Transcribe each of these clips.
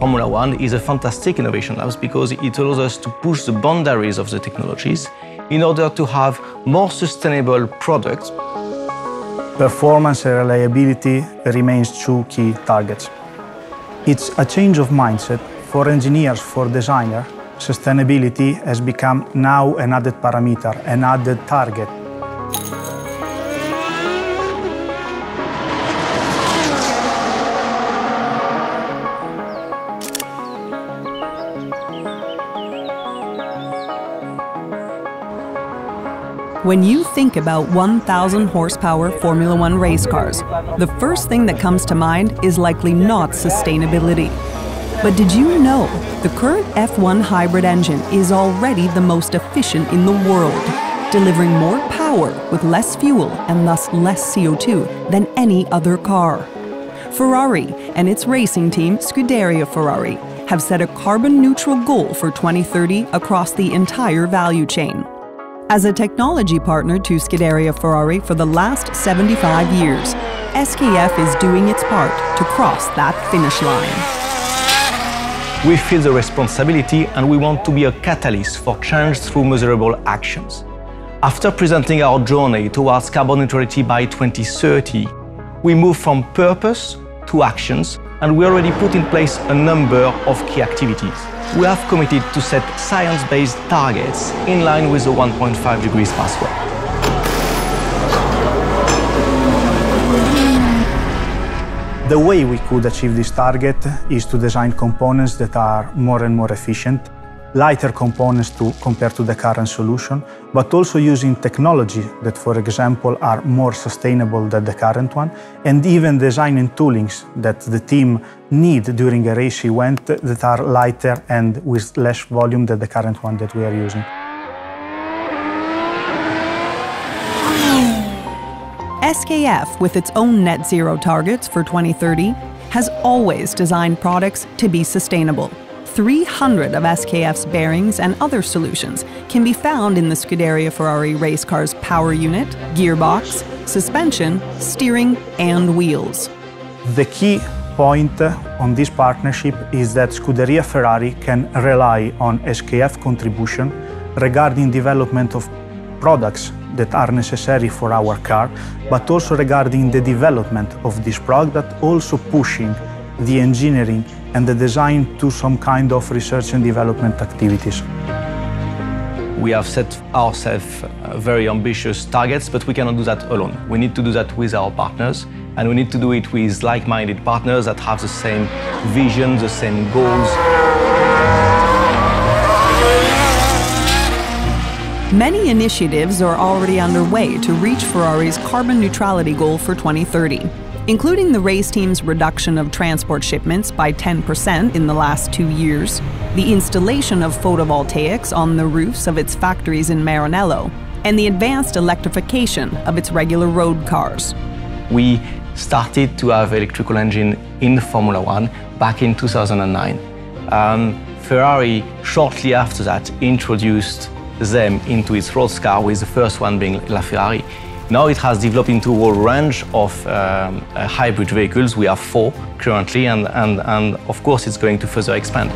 One is a fantastic innovation lab because it allows us to push the boundaries of the technologies in order to have more sustainable products. Performance and reliability remains two key targets. It's a change of mindset for engineers, for designers. Sustainability has become now an added parameter, an added target When you think about 1,000 horsepower Formula One race cars, the first thing that comes to mind is likely not sustainability. But did you know the current F1 hybrid engine is already the most efficient in the world, delivering more power with less fuel and thus less CO2 than any other car? Ferrari and its racing team Scuderia Ferrari have set a carbon neutral goal for 2030 across the entire value chain. As a technology partner to Scuderia Ferrari for the last 75 years, SKF is doing its part to cross that finish line. We feel the responsibility and we want to be a catalyst for change through measurable actions. After presenting our journey towards carbon neutrality by 2030, we move from purpose to actions and we already put in place a number of key activities we have committed to set science-based targets in line with the 1.5 degrees pathway. The way we could achieve this target is to design components that are more and more efficient, lighter components to, compared to the current solution, but also using technology that, for example, are more sustainable than the current one, and even designing toolings that the team need during a race event that are lighter and with less volume than the current one that we are using. SKF, with its own net zero targets for 2030, has always designed products to be sustainable. 300 of SKF's bearings and other solutions can be found in the Scuderia Ferrari race car's power unit, gearbox, suspension, steering, and wheels. The key point on this partnership is that Scuderia Ferrari can rely on SKF contribution regarding development of products that are necessary for our car, but also regarding the development of this product, also pushing the engineering and the design to some kind of research and development activities. We have set ourselves uh, very ambitious targets, but we cannot do that alone. We need to do that with our partners, and we need to do it with like-minded partners that have the same vision, the same goals. Many initiatives are already underway to reach Ferrari's carbon neutrality goal for 2030 including the race team's reduction of transport shipments by 10% in the last two years, the installation of photovoltaics on the roofs of its factories in Maranello, and the advanced electrification of its regular road cars. We started to have electrical engine in Formula One back in 2009. Um, Ferrari, shortly after that, introduced them into its road car, with the first one being LaFerrari. Now it has developed into a whole range of um, uh, hybrid vehicles. We have four currently, and, and, and of course it's going to further expand.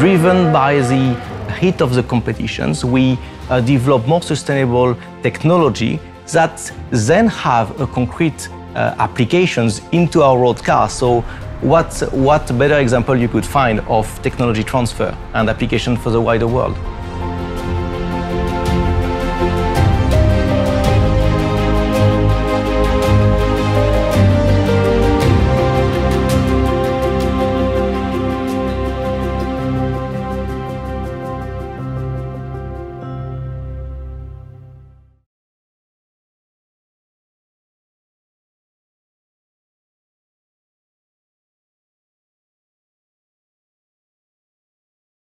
Driven by the heat of the competitions, we uh, develop more sustainable technology that then have a concrete uh, applications into our road cars. So what, what better example you could find of technology transfer and application for the wider world?